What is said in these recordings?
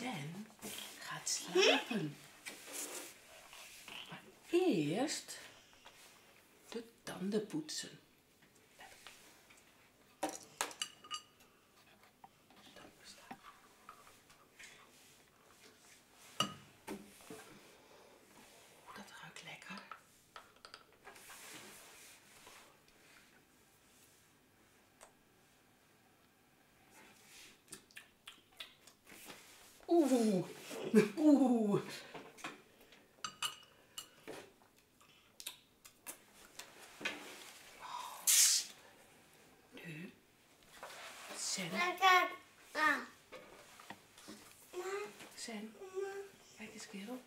Zen gaat slapen. Maar eerst de tanden poetsen. Oeh, dat ruikt lekker. Oeh, oeh. Nu. Ah. Zen. Kijk eens, kerel.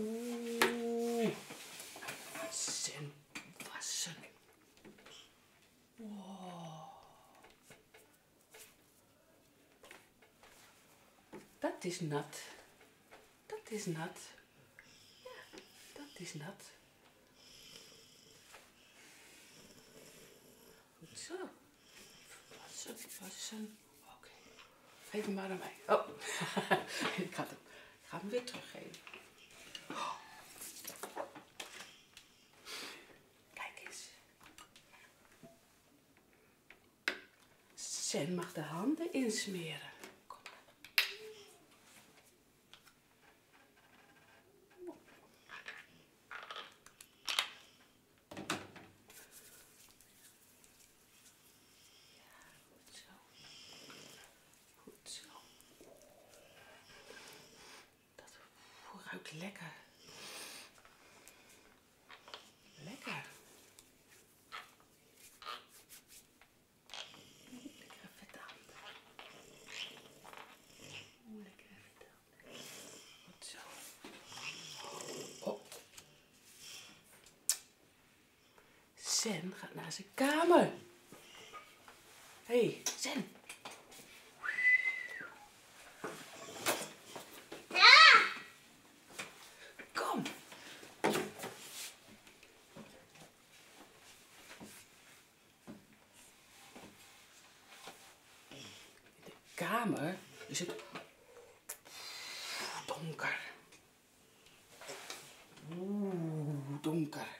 Oeh. Zen wassen. Wow. Dat is nat. Dat is nat. Dat is nat. Goed zo. Wassen, wassen. Oké. Geef hem maar aan mij. Oh, ik ga hem, ik ga hem weer teruggeven. Kijk eens. Sen mag de handen insmeren. Kom maar. Goed zo. Goed zo. Dat ruikt. Lekker. Lekkere vette handen. Oeh, lekkere vette handen. Goed zo. Oh. Sen gaat naar zijn kamer. Hé, hey. Ja. Kom. In de kamer is het donker. Oeh, donker.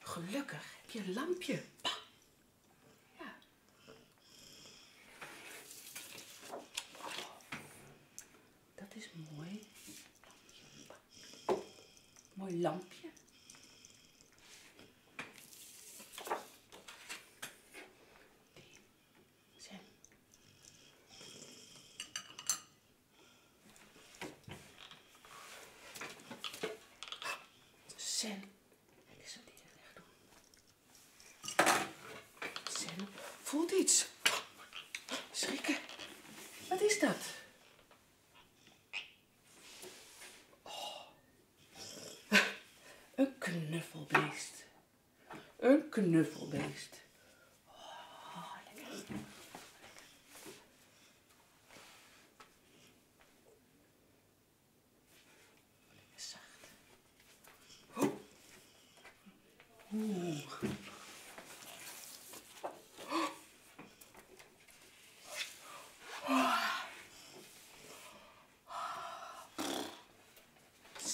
Gelukkig heb je een lampje. Ja. Dat is mooi. Mooi lampje. Die. Zen. Zen. Kijk eens wat die er weg Zen voelt iets. Schrikken. Wat is dat? Oh. Een knuffelbeest. Een knuffelbeest. Oh, lekker. Lekker. Lekker zacht. Oh.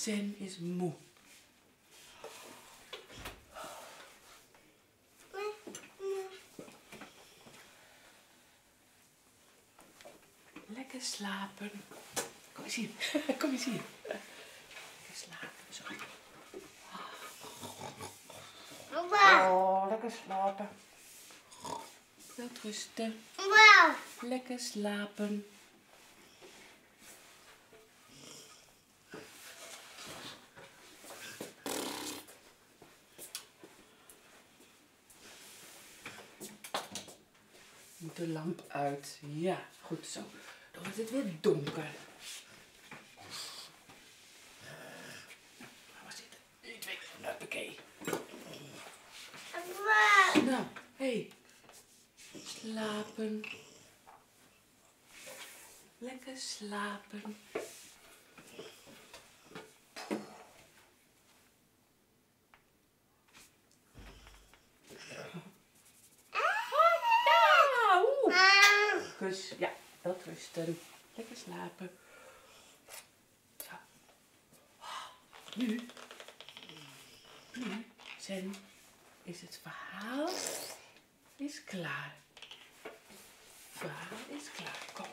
Zen is moe. Lekker slapen. Kom. Eens hier. Kom eens hier. Lekker slapen. Zo. Oh, lekker slapen. Wilt rusten. Lekker slapen. De lamp uit. Ja, goed zo. Dan wordt het weer donker. Ga maar zitten. 1, 2, huppakee. Nou, hé. Hey. Slapen. Lekker slapen. Ja, oeh. Kus, ja, dat rusten. Lekker slapen. Zo. Nu, nu, Zen, is het verhaal is klaar. Het verhaal is klaar. Kom.